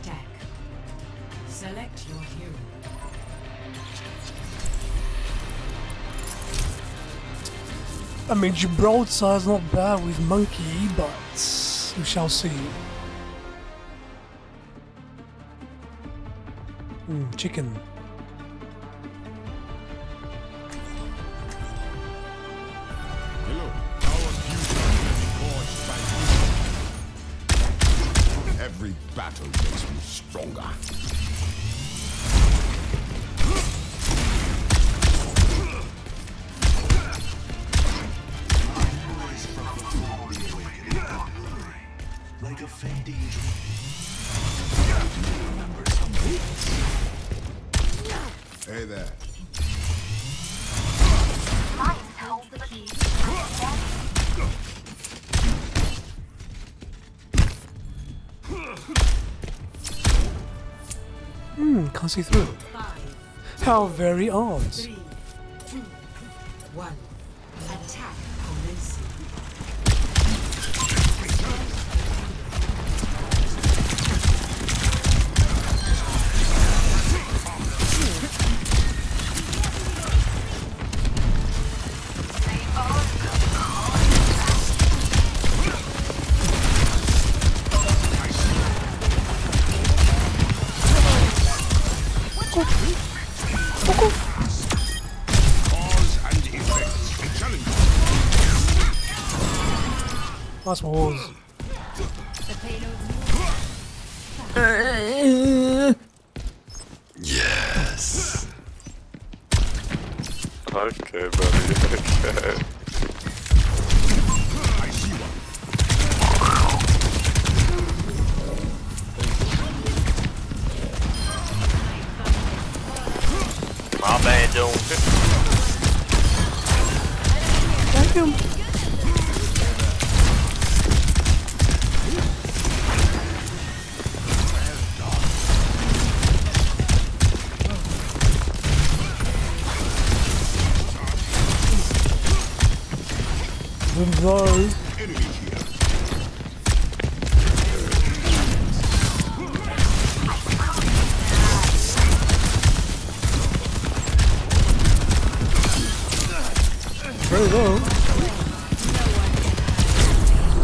attack. Select your hero. I mean, Gibraltar's not bad with Monkey, but we shall see. Mm, chicken. Battle makes me stronger. Can't see through. How very odd. three, two, one. That's what was. Very low.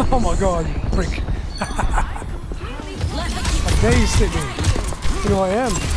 Oh my god, prick. How dare you stick me? You know I am.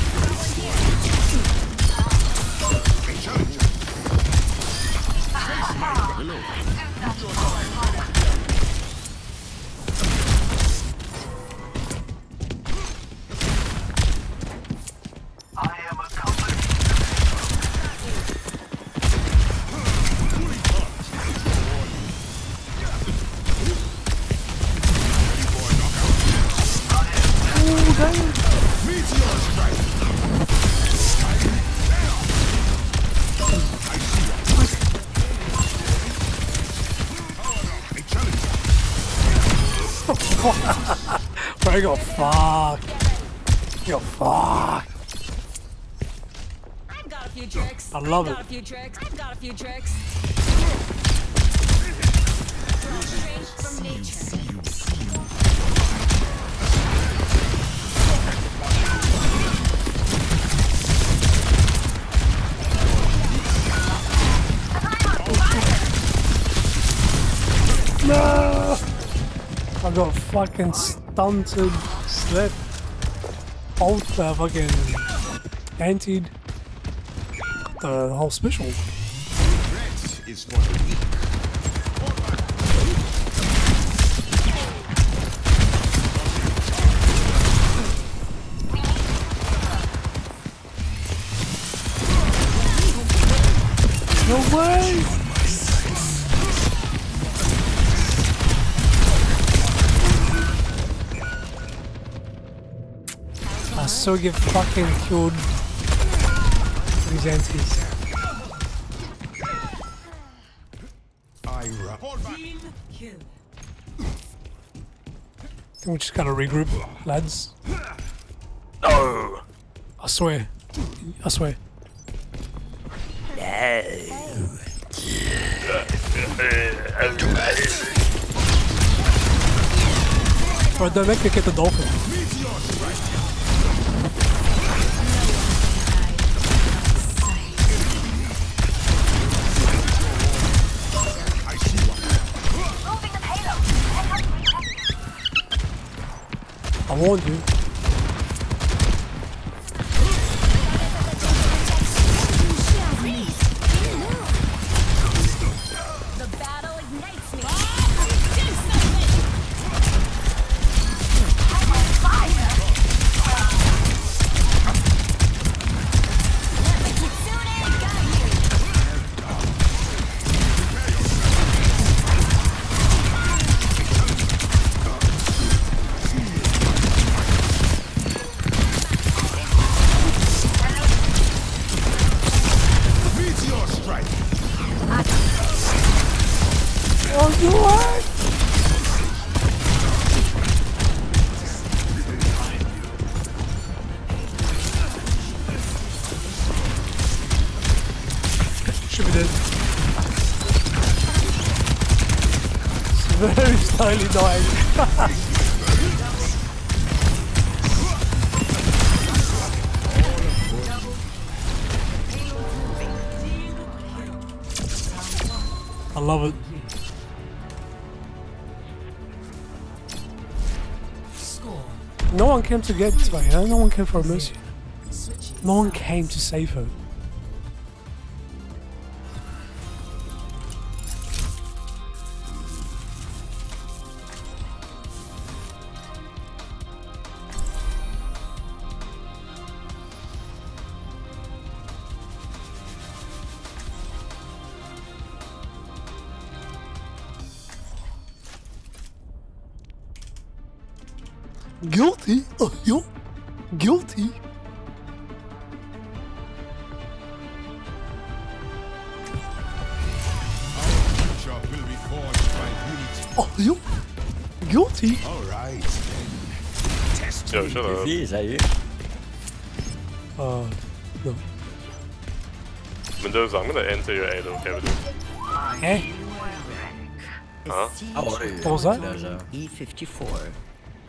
Bro, you got fucked. You got fucked. I've got a few tricks. I love I've got it. a few tricks. I've got a few tricks. From nature. No! I got fucking stunted, slip, ult, uh, fucking antied. The whole special. No way! I still get fucking killed these antis. I. Team kill. Think we just gotta regroup, lads. No. I swear. I swear. Bro, don't make me get the dolphin. I what? Should be dead. Very slowly dying. I love it. No one came to get her, no one came for mercy. No one came to save her. Guilty? Oh, you? Guilty? Future will be forged by unity. Oh, you? Guilty? All right, then. Test Yo, shut up. Is that you? Uh, no. Mendoza, I'm gonna enter your aid, okay with you? Eh? Huh? How old are you? What was that? E54.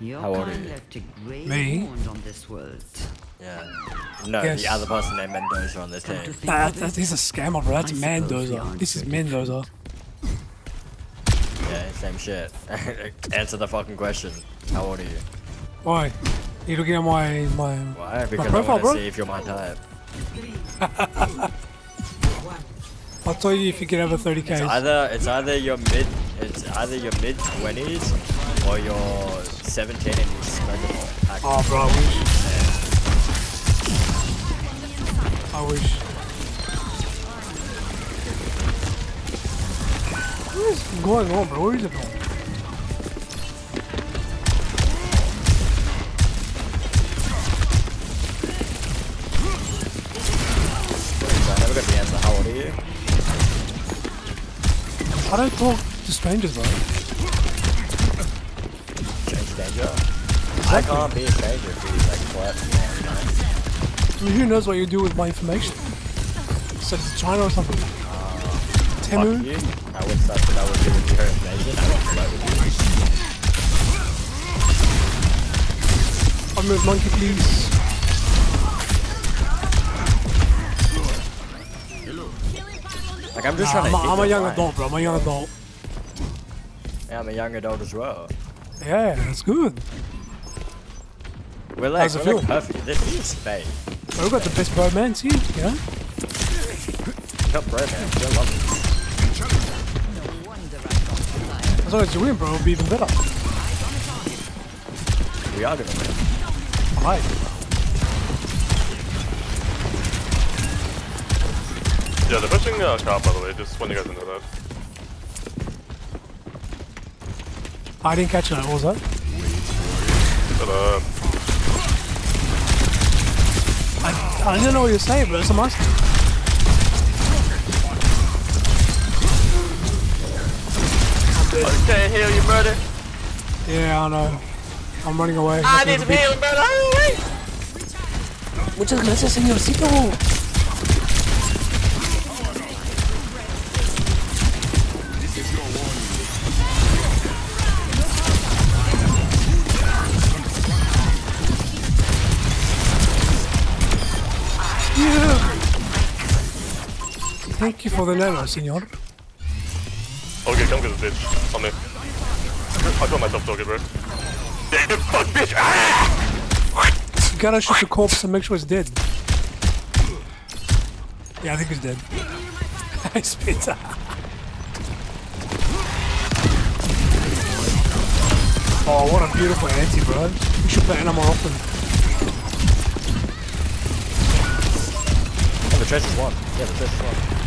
Your How old are you? left a great Me? on this world. Yeah. No, Yes. the other person named Mendoza on this Come to team. That, of that it, is a scammer, bro. That's I Mendoza. This is Mendoza. Yeah, same shit. Answer the fucking question. How old are you? Why? You looking at my my Why? Because profile, I bro? want to see if you're my type. I'll tell you if you get over 30k. It's either it's either your mid it's either your mid twenties or you're seventeen and you smoke pack. Oh, bro, I wish. I wish. What is going on, bro? Where is it going? I the answer. How old are you? I don't talk to strangers, bro. I can't be a stranger if he's like flirt man, you know? I mean, who knows what you do with my information? Send it to China or something. Fuck Temu? I would start that I would do with your information. I would flirt with you. I'll move monkey, please. Like I'm just Nah, trying I'm, to. a, I'm a young light. adult, bro. I'm a young adult. Yeah, I'm a young adult as well. Yeah, that's good. We're like, How's it we're like feel? perfect. This is fake. Bro, we got the best bromance here, you know? Not bro, man. You're lovely. As long as you win, bro, it'll be even better. We are gonna win. Alright. Yeah, they're pushing uh, car, by the way, just when you guys to know that. I didn't catch that. What was that? But, uh, I, I didn't know what you were saying, but it's a must. okay, heal you, brother. Yeah, I know. I'm running away. I need some healing, brother. Hurry! Muchas gracias, señorcito. Thank you for the nano, senor. Okay, come get this bitch. On me. I got myself target, bro. Fuck, bitch! Ah! You gotta shoot the corpse to make sure it's dead. Yeah, I think it's dead. I spit out. Oh, what a beautiful anti, bro. You should play Ana more often. Oh, the treasure's one. Yeah, the treasure's one.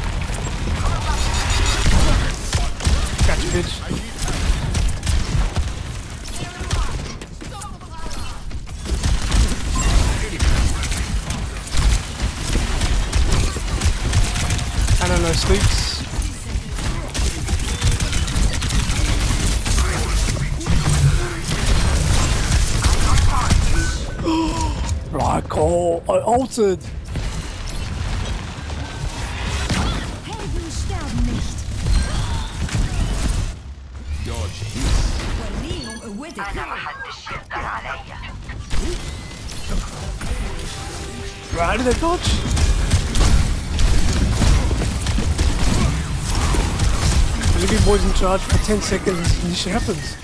Bitch. No sleeps. right, call. I altered. Right, how did they dodge? Leave your boys in charge for 10 seconds and this shit happens.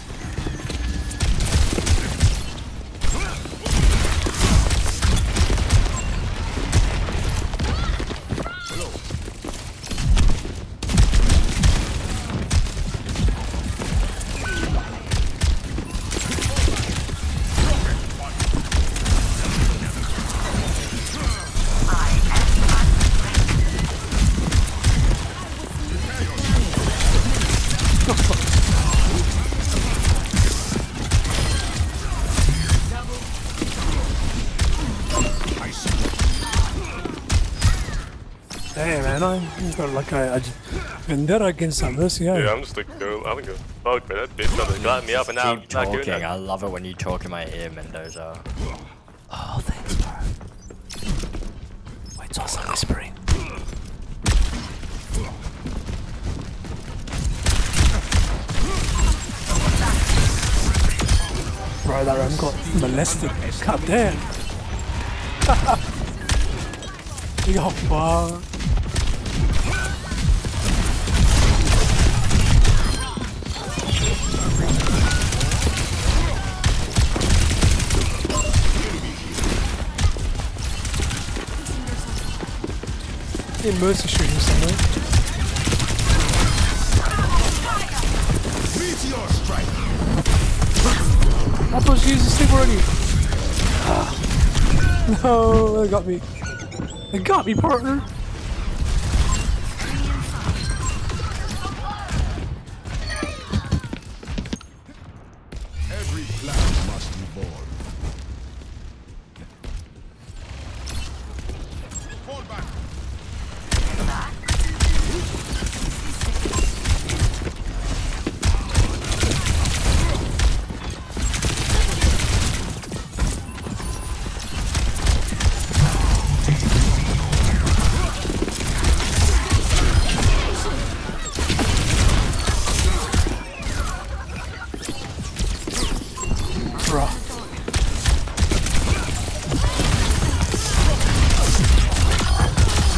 Damn, man, I got like a, a vendetta against that Mercy, eh? Yeah, I'm just like, go, I don't give a fuck, man. That bitch tried to me up and now I'm Keep not doing talking. that. I love it when you talk in my ear, Mendoza. Oh, thanks, bro. Wait till I start whispering. Bro, that ram got molested. God damn. you got fucked. Hey, Mercy shooting somewhere. Meteor strike. I thought she used to sleep already. no, they got me. They got me, partner.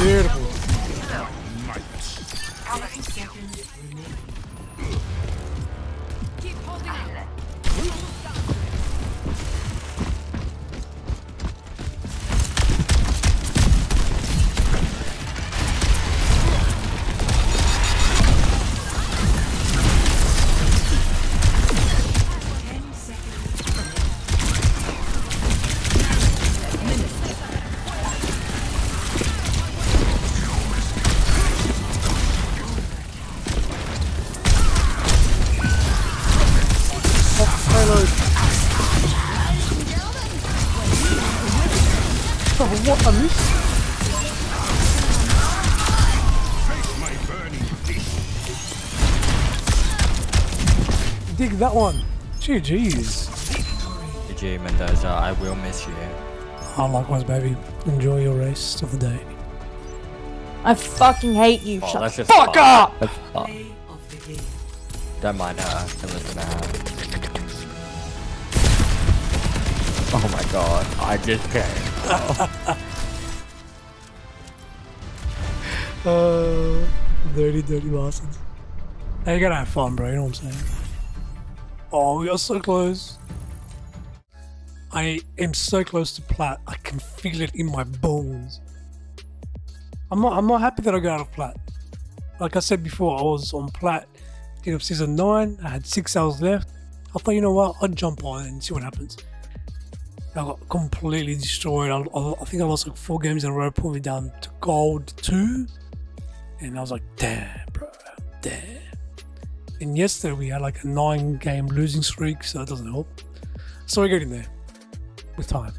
Beautiful. That one. GG's. GG Mendoza, I will miss you. Oh, likewise, baby. Enjoy your rest of the day. I fucking hate you. Oh, Shut that's the just fuck fine. up! That's fine. Don't mind her. Don't listen to her. Oh my god, I just can't. Uh, dirty, dirty bastards. Hey, you gotta have fun, bro. You know what I'm saying? Oh, we got so close. I am so close to plat. I can feel it in my bones. I'm not. I'm not happy that I got out of plat. Like I said before, I was on plat, end of season nine. I had six hours left. I thought, you know what? I'll jump on and see what happens. I got completely destroyed. I, I, I think I lost like four games in a row, put me down to gold two, and I was like, damn, bro, damn. And yesterday we had like a nine game losing streak, so that doesn't help. So we're getting there with time.